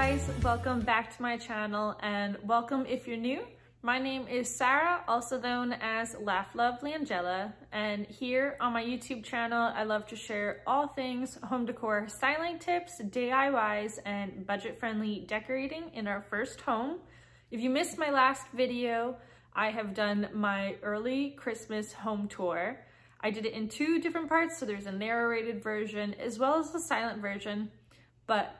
guys, welcome back to my channel and welcome if you're new. My name is Sarah, also known as Laugh Love Langella, and here on my YouTube channel, I love to share all things home decor styling tips, DIYs, and budget-friendly decorating in our first home. If you missed my last video, I have done my early Christmas home tour. I did it in two different parts, so there's a narrated version as well as the silent version, but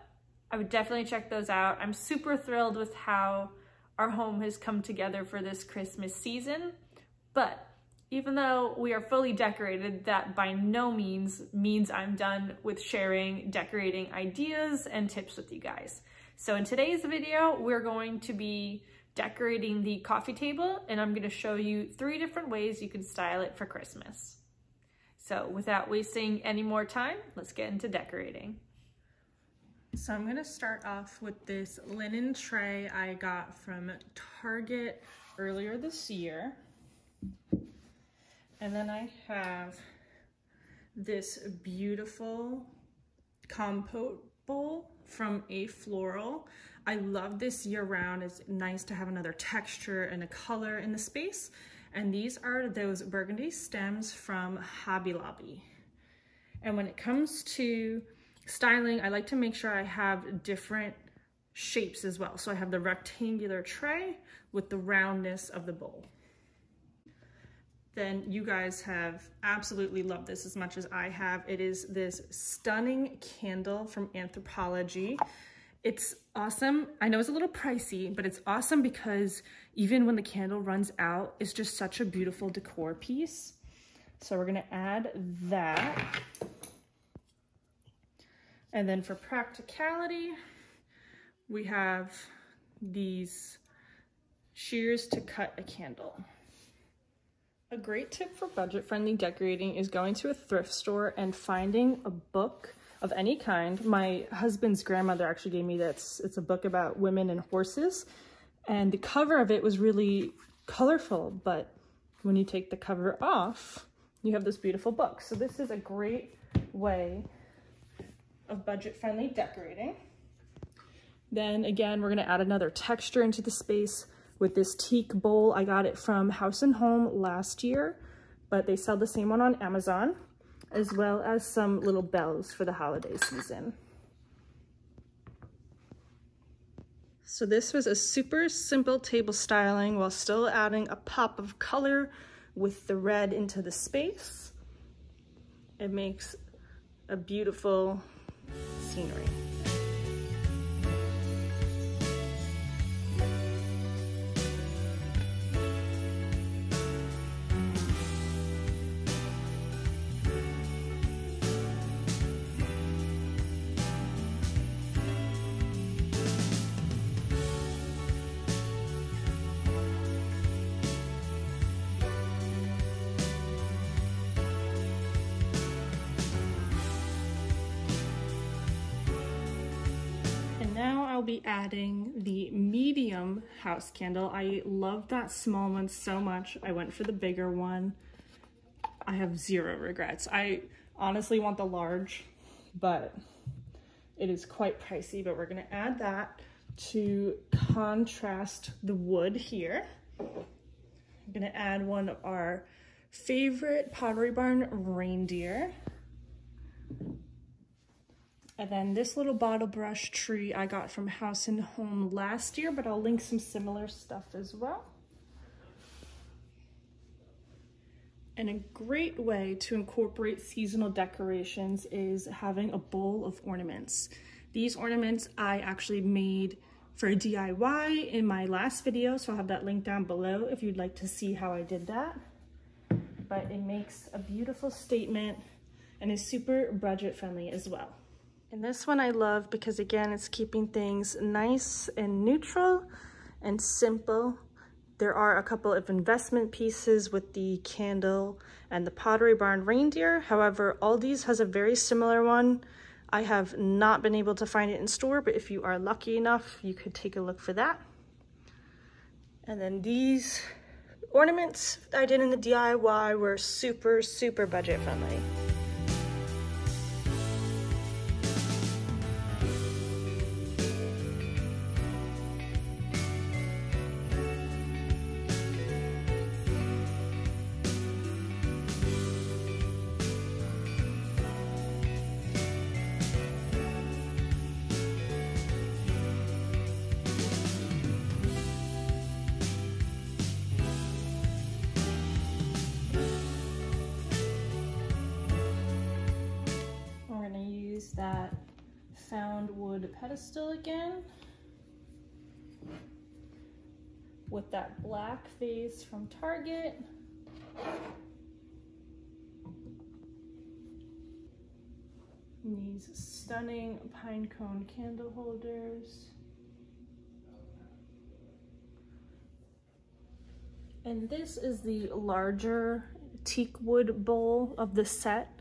I would definitely check those out. I'm super thrilled with how our home has come together for this Christmas season. But even though we are fully decorated, that by no means means I'm done with sharing decorating ideas and tips with you guys. So in today's video, we're going to be decorating the coffee table and I'm gonna show you three different ways you can style it for Christmas. So without wasting any more time, let's get into decorating. So I'm gonna start off with this linen tray I got from Target earlier this year. And then I have this beautiful compote bowl from Afloral. I love this year round. It's nice to have another texture and a color in the space. And these are those burgundy stems from Hobby Lobby. And when it comes to styling, I like to make sure I have different shapes as well. So I have the rectangular tray with the roundness of the bowl. Then you guys have absolutely loved this as much as I have. It is this stunning candle from Anthropologie. It's awesome. I know it's a little pricey, but it's awesome because even when the candle runs out, it's just such a beautiful decor piece. So we're gonna add that. And then for practicality, we have these shears to cut a candle. A great tip for budget-friendly decorating is going to a thrift store and finding a book of any kind. My husband's grandmother actually gave me this. It's a book about women and horses. And the cover of it was really colorful, but when you take the cover off, you have this beautiful book. So this is a great way of budget-friendly decorating. Then again, we're gonna add another texture into the space with this teak bowl. I got it from House and Home last year, but they sell the same one on Amazon, as well as some little bells for the holiday season. So this was a super simple table styling while still adding a pop of color with the red into the space. It makes a beautiful scenery. I'll be adding the medium house candle. I love that small one so much. I went for the bigger one. I have zero regrets. I honestly want the large, but it is quite pricey, but we're gonna add that to contrast the wood here. I'm gonna add one of our favorite Pottery Barn reindeer. And then this little bottle brush tree I got from House and Home last year, but I'll link some similar stuff as well. And a great way to incorporate seasonal decorations is having a bowl of ornaments. These ornaments I actually made for a DIY in my last video, so I'll have that link down below if you'd like to see how I did that. But it makes a beautiful statement and is super budget friendly as well. And this one I love because again, it's keeping things nice and neutral and simple. There are a couple of investment pieces with the candle and the Pottery Barn reindeer. However, Aldi's has a very similar one. I have not been able to find it in store, but if you are lucky enough, you could take a look for that. And then these ornaments I did in the DIY were super, super budget friendly. That found wood pedestal again with that black vase from Target. these stunning pine cone candle holders. And this is the larger teak wood bowl of the set.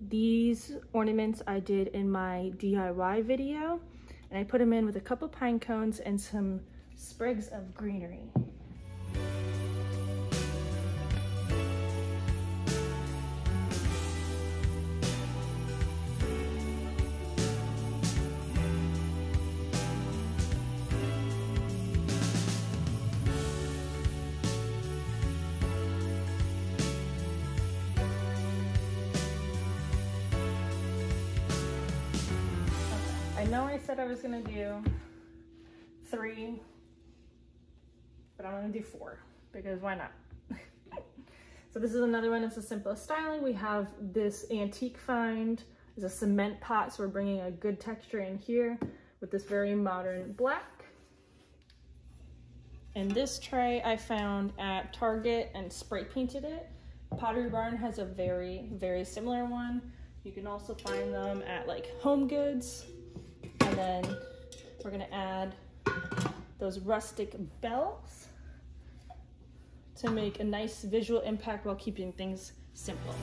These ornaments I did in my DIY video and I put them in with a couple pine cones and some sprigs of greenery. Know I said I was gonna do three, but I'm gonna do four because why not? so this is another one, it's the simplest styling. We have this antique find, it's a cement pot, so we're bringing a good texture in here with this very modern black. And this tray I found at Target and spray painted it. Pottery Barn has a very, very similar one. You can also find them at like Home Goods and then we're gonna add those rustic bells to make a nice visual impact while keeping things simple.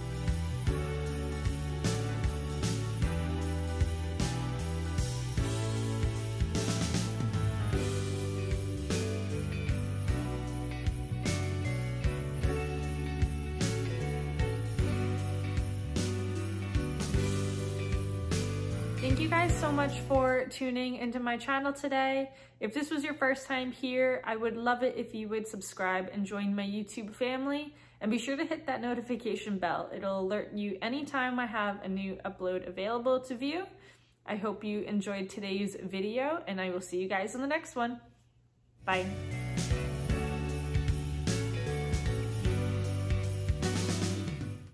Thank you guys so much for tuning into my channel today. If this was your first time here, I would love it if you would subscribe and join my YouTube family. And be sure to hit that notification bell. It'll alert you anytime I have a new upload available to view. I hope you enjoyed today's video and I will see you guys in the next one. Bye.